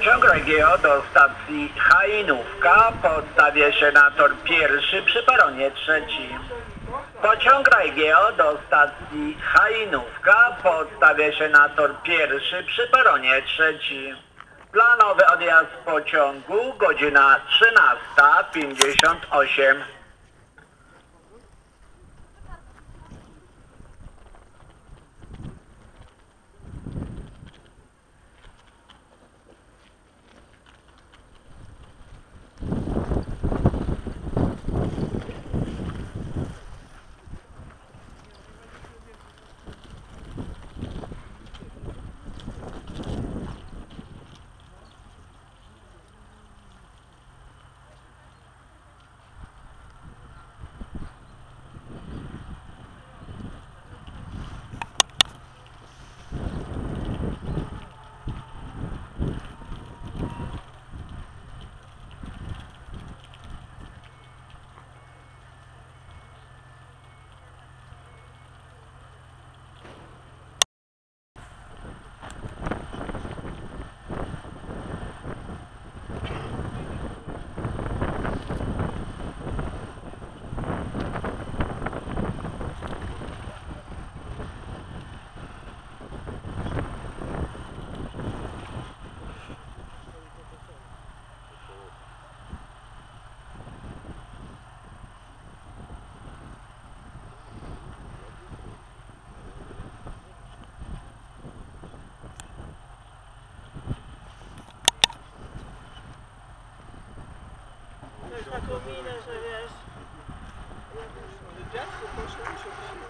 Pociąg Regio do stacji Hainówka podstawia się na tor pierwszy przy peronie trzecim. Pociąg Regio do stacji Hainówka podstawia się na tor pierwszy przy peronie trzecim. Planowy odjazd pociągu godzina 13.58. taką minę, że wiesz... Pociąg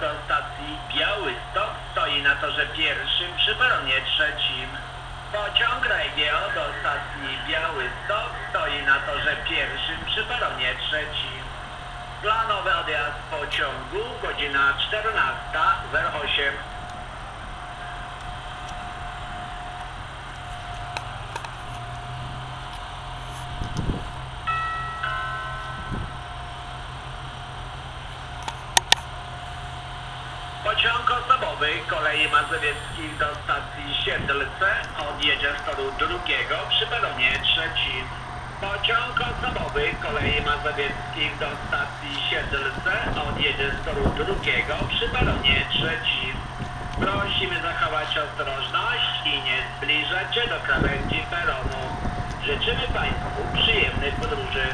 do stacji Białystok stoi na torze pierwszym przy peronie trzecim. Pociąg Regio do stacji Białystok stoi na torze pierwszym przy peronie trzecim. Planowy odjazd pociągu godzina 14.08. Pociąg osobowy kolei mazowieckich do stacji Siedlce odjedzie z toru drugiego przy peronie trzecim. Pociąg osobowy kolei mazowieckich do stacji Siedlce odjedzie z toru drugiego przy peronie trzecim. Prosimy zachować ostrożność i nie zbliżać się do krawędzi peronu. Życzymy Państwu przyjemnych podróży.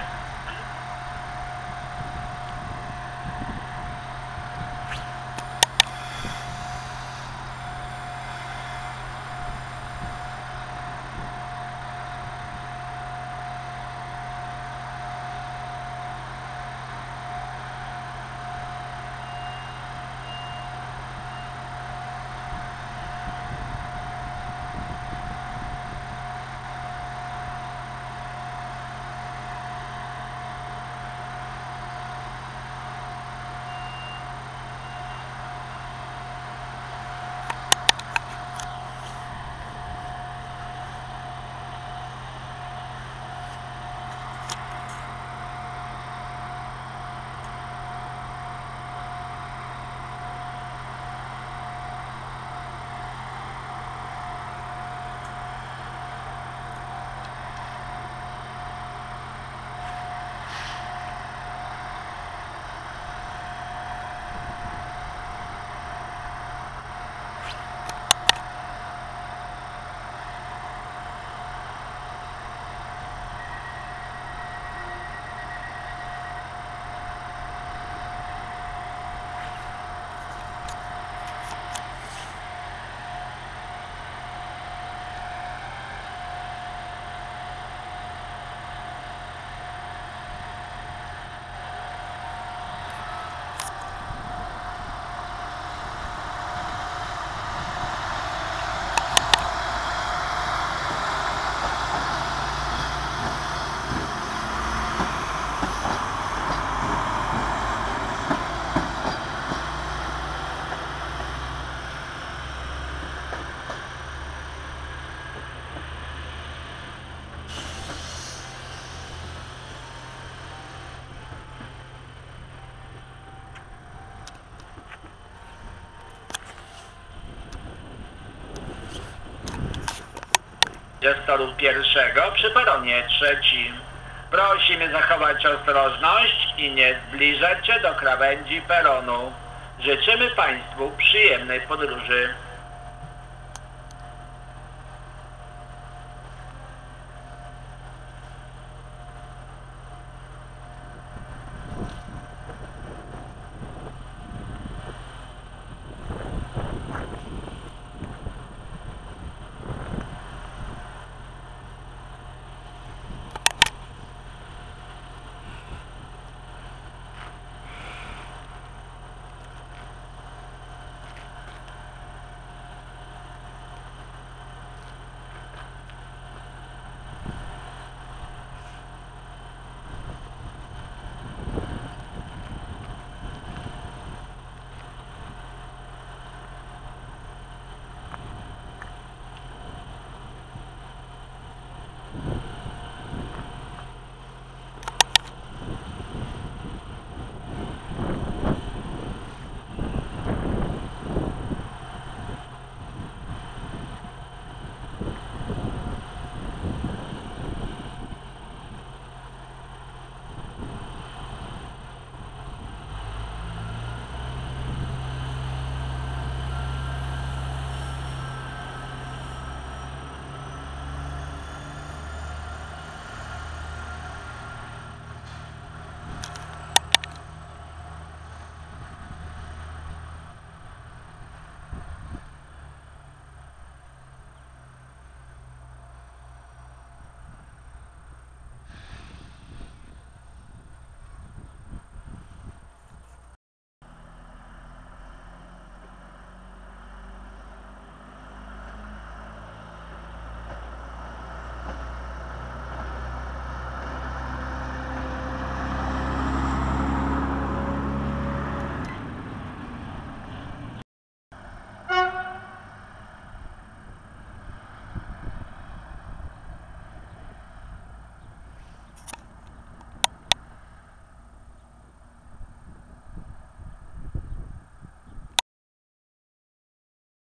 Toru pierwszego przy peronie trzecim. Prosimy zachować ostrożność i nie zbliżać się do krawędzi peronu. Życzymy Państwu przyjemnej podróży.